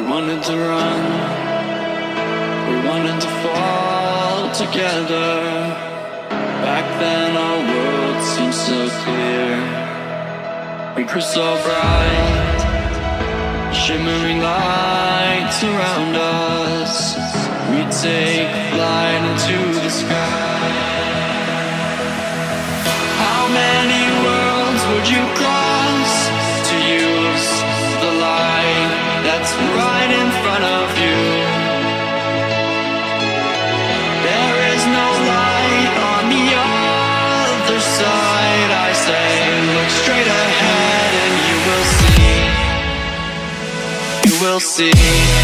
We wanted to run, we wanted to fall together. Back then our world seemed so clear. We crystal bright, shimmering lights around us. We take flight into the sky. straight ahead and you will see. You will see.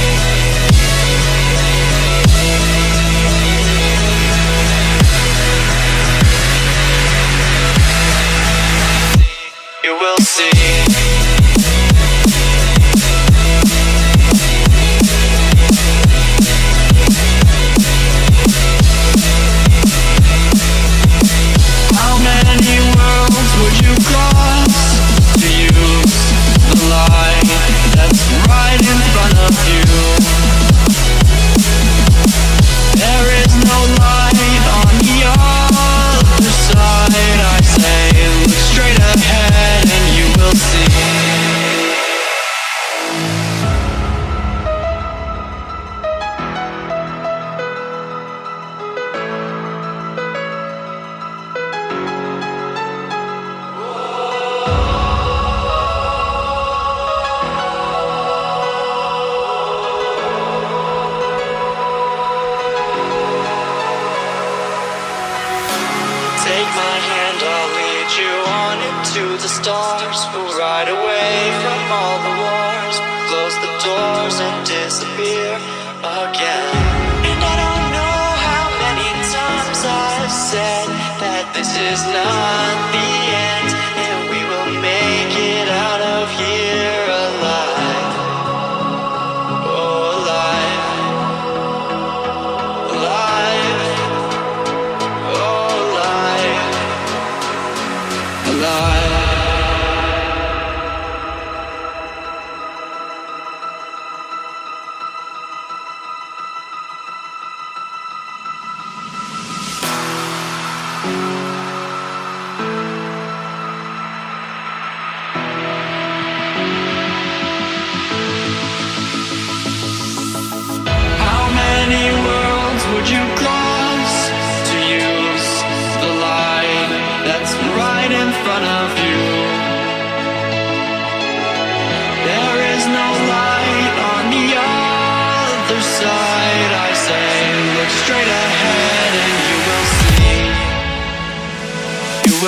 is now.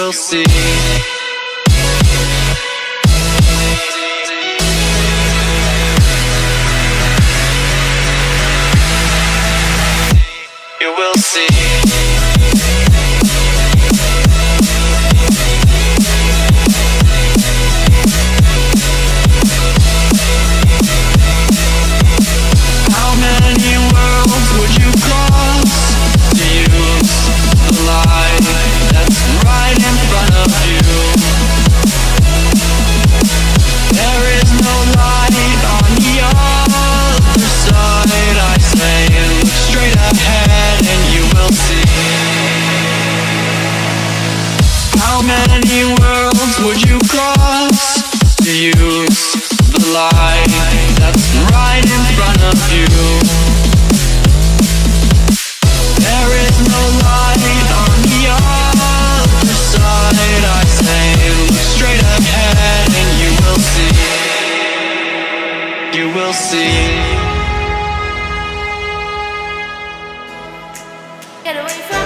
you'll see. worlds would you cross to use the light that's right in front of you? There is no light on the other side. I say, look straight ahead, and you will see. You will see. Get away from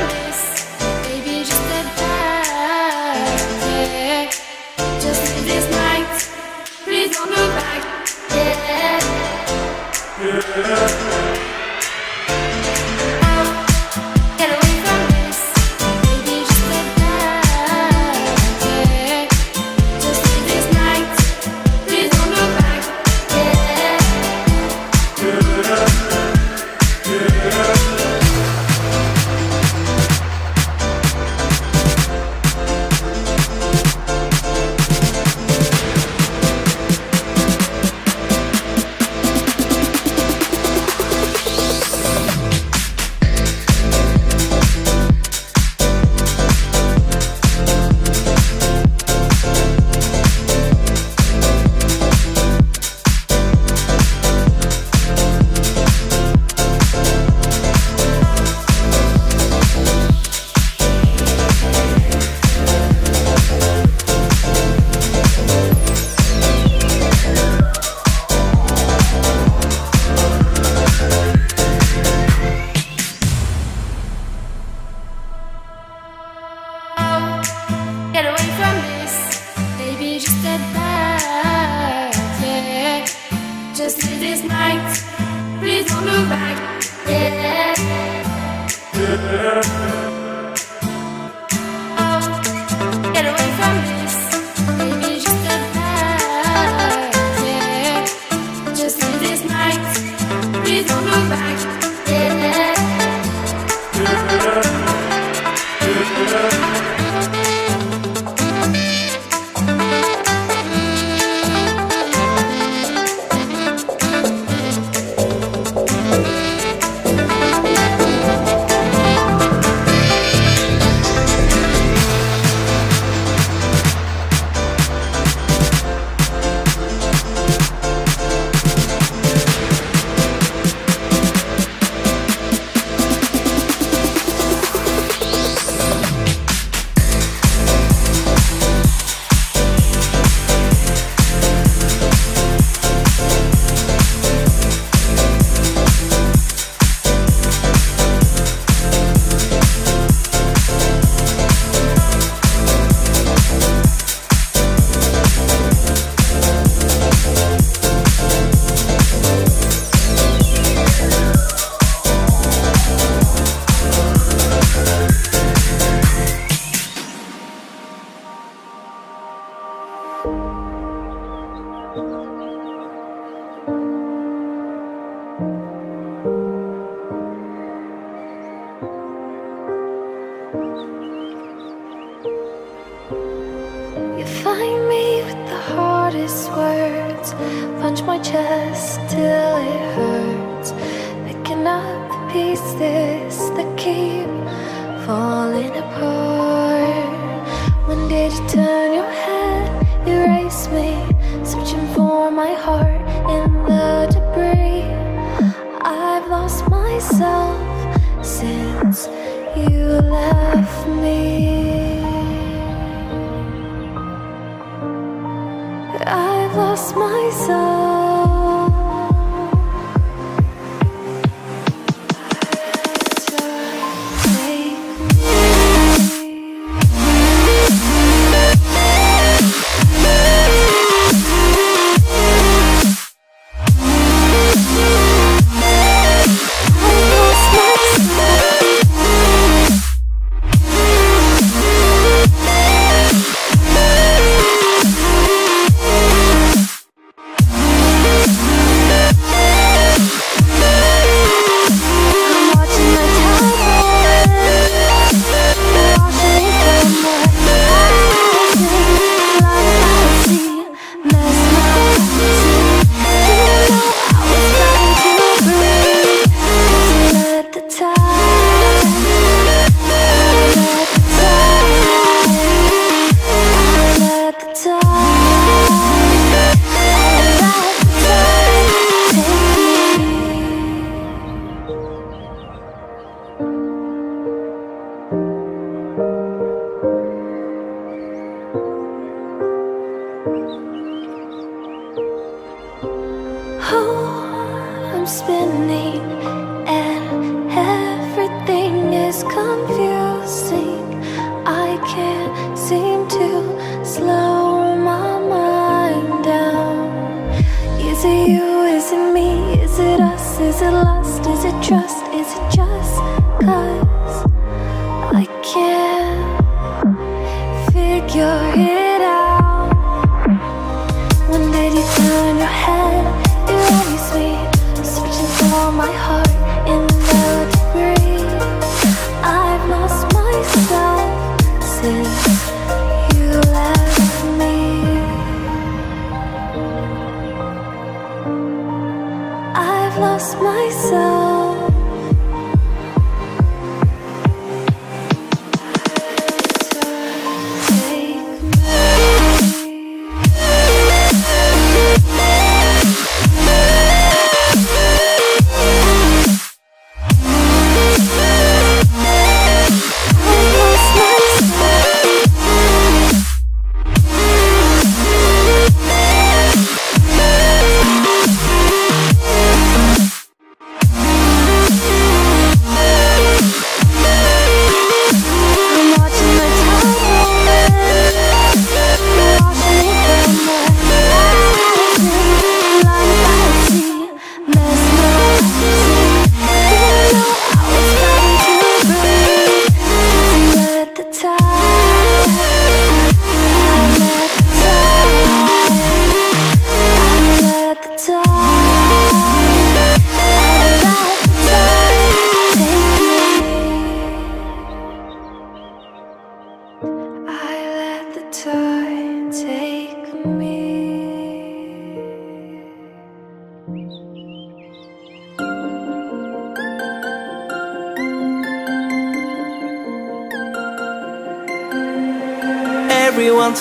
Get away from this, baby, just step back, yeah. Just leave this night, please don't look back, yeah. Oh, find me with the hardest words. Punch my chest till it hurts. Picking up the pieces that keep falling apart. When did you turn Oh, I'm spinning and everything is confusing. I can't seem to slow my mind down. Is it you? Is it me? Is it us? Is it lust? Is it trust? Is it just cause I can't figure it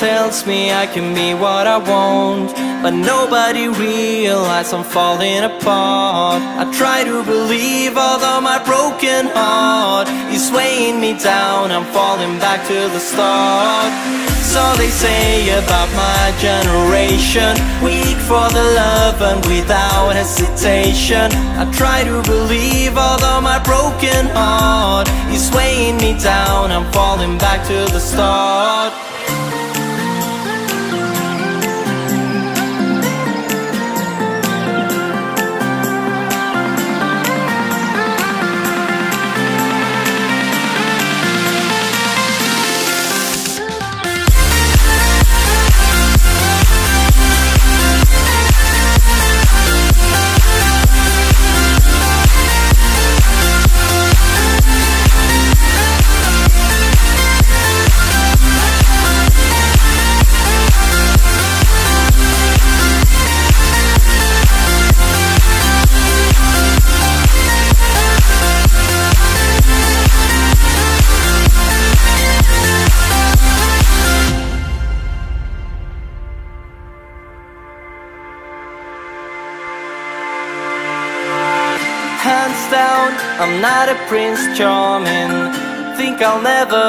tells me I can be what I want But nobody realizes I'm falling apart. I try to believe although my broken heart Is weighing me down, I'm falling back to the start. So they say about my generation Weak for the love and without hesitation. I try to believe although my broken heart Is weighing me down, I'm falling back to the start hands down I'm not a prince charming. Think I'll never,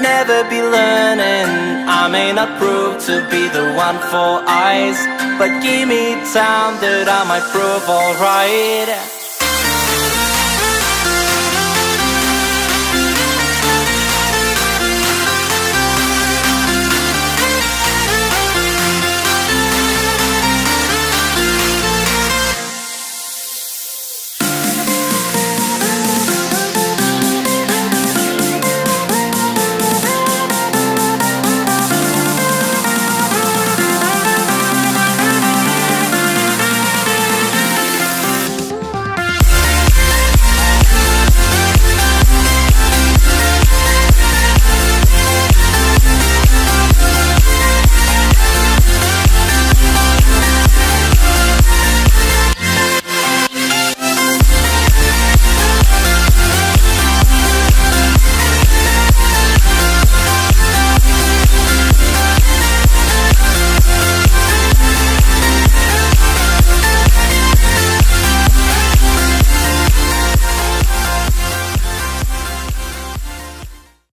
never be learning. I may not prove to be the one for eyes But give me time that I might prove alright